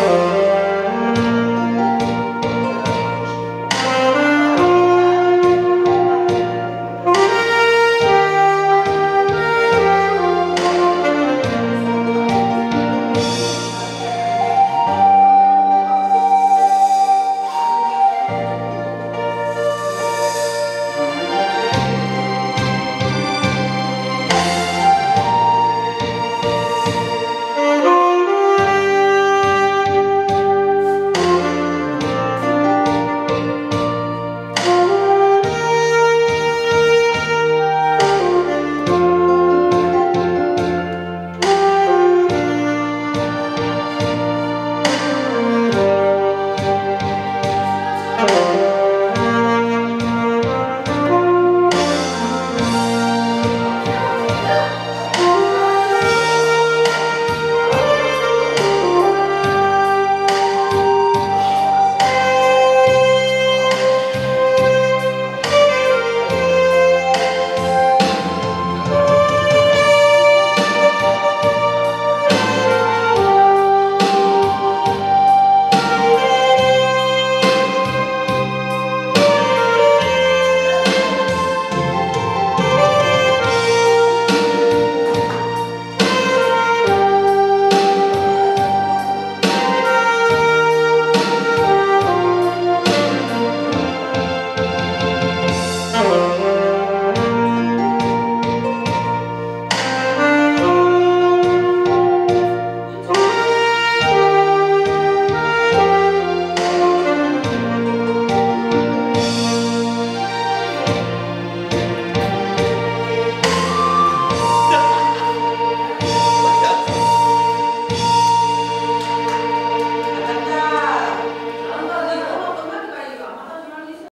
Oh.